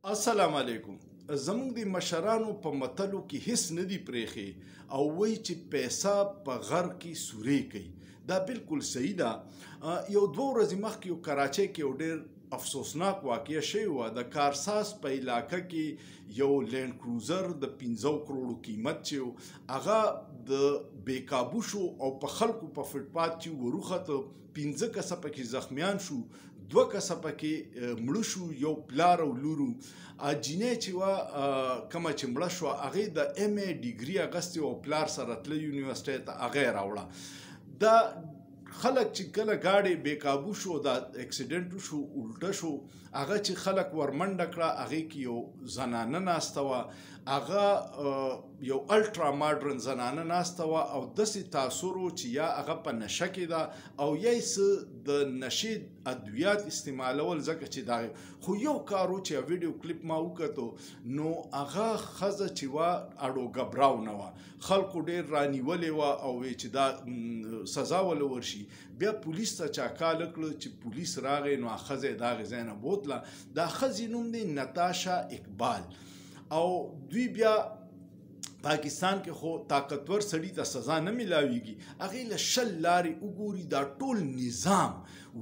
السلام علیکم زموږ د مشرانو په متلو کې هیڅ نه دی پرېښې او وایي چې پیسه په غر کې سورې کوي دا بالکل صحیح ده یو دوه ورځې مخکې یو کراچۍ کې یو ډېر افسوسناک واقع شوی و د کارساز په علاقه کې یو لینډ کروزر د 15 کروڑو قیمت چې هغه د بیکابو شو او په خلکو په فټپات چې وروخته پنځه کسه پکې زخمیان شو دوه کسه پکې مړه شو یو پلار او لورو جینې چې وا کما چې مړه شو هغه د ایم ای ډیګري اغستې او پلار سره تل یونیورسيټي ته هغه راوړه دا خلک چې کله گاډي بې قابو شو دا اکسیډنټ شو الټه شو هغه چې خلک ورمنډه کړه هغه کې یو زنانه ناشته و هغه یو الټرا ماډرن زنانه ناسته وه او داسې تاثر و چې یا هغه په نشه کې ده او یا یې څه د نشې ادویات استعمالول ځکه چې دا خو یو کار و چې ویډیو کلیپ ما وکتو نو هغه ښځه چې وه اړو ګبراو نه وه خلکو ډېر رانیولې وه او وی چې دا سزا ول ورشي بیا پولیس ته چا کال کړ چې پولیس راغی نو ښځه داغه ځای نه بوتله دا ښځې نوم دی نتاشا اقبال او دوی بیا پاکستان کې خو طاقتور سړی ته سزا نه ملاويږي هغه له شل لارې وګوري دا ټول نظام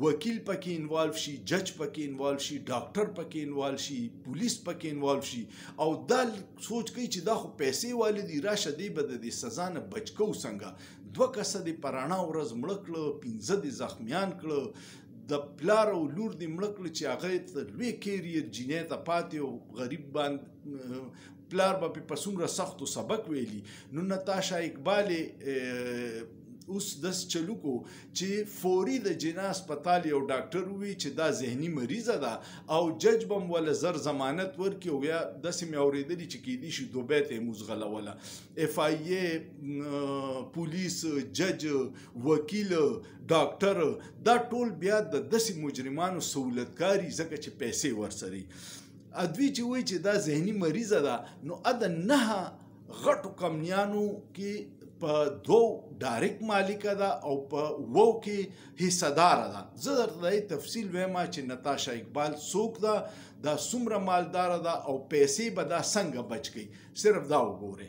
وکیل پکې انوالو شي جج پکې انوالو شي ډاکټر پکې انوالو شي پولیس پکې انوالو شي او دا سوچ کوي چې دا خو پیسې والدي راشه دی به د سزا نه بچ کو څنګه دوه کسه د پرانا ورځ مړ کړو پنځه د زخمیان کړو د پلار او لور دې مړه کړل چې هغه ته لوی کیر یې جینۍ ته پاتې او غریب باندې پلار به په څومره سختو سبق ویلي نو نتاشا اقبال اوس داس چلو کو چې فوري د جنا هسپتال یو ډاکټر وی چې دا ذهني مریضه ده او جج بم ول زر ضمانت ورکي او یا د سیمه اوریدلی چې کې دي شي دوبه ته مزغله ولا اف آی ای پولیس جج وکیل ډاکټر دا ټول بیا د داسې مجرمانو سهولت کاری ځکه چې پیسې ورسري ادوی چې وایي چې دا ذهني مریضه ده نو ا د نه غټو کمنیانو کې په دوو ډایرکټ مالک ده او په وو کې حصہ دار ده زه درته تفصیل وایم چې نتاشا اقبال څوک ده دا څومره مالدار ده او پیسې به دا څنګه بچ کی صرف دا وګوره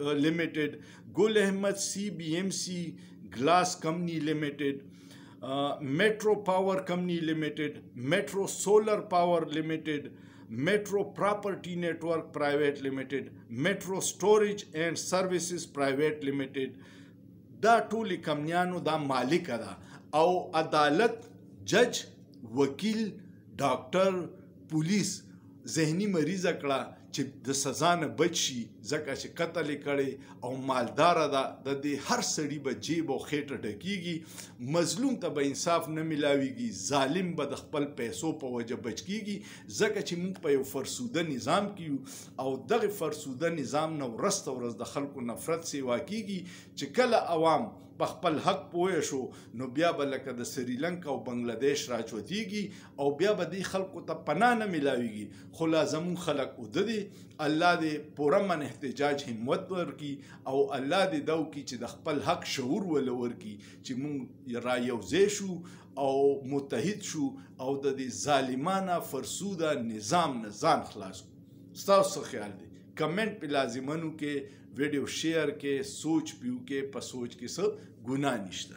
لمیټډ ګل احمد سی بی ایم سی ګلاس کمپنی لمیټډ میټرو پاور کمپنی لمیټډ میټرو سولر پاور لمیټډ میټرو پراپرټی نیټ ورک پرایویټ لمیټډ میټرو سټوریج اینڈ سرویسز پرایویټ لمیټډ دا ټولې کمنیانو دا مالک ده او عدالت جج وکیل ډاکټر پولیس ذهني مريضه کړه چې د سزا نه بچ شي ځکه چې قتل یې کړی او مالداره ده د دې هر سړي به جیب او خېټه ډکیږي مظلوم ته به انصاف نه ملاویږي ظالم به د خپل پیسو په وجه بچ کیږي ځکه چې موږ په یو فرسوده نظام کې یو او دغه فرسوده نظام نه ورسته ورځ د خلکو نفرت سیوا کیږي چې کله عوام په خپل حق پوه شو نو بیا به لکه د سریلانکا او بنګلادیش راچوتیږي او بیا به دی خلکو ته پناه نه ملاویږي خو لا زمون خلک اوده دي الله دې پوره من احتجاج همت ورکي او الله دې داو کی چې د خپل حق شعور ولور کی چې مون را یوځې شو او متحد شو او د دې ظالمانه فرسوده نظام نه ځان خلاص ستاسو خیال دی کمنټ په لازمنو کې ویډیو شیر کې سوچ پیو کې په سوچ کې څه ګناه نشته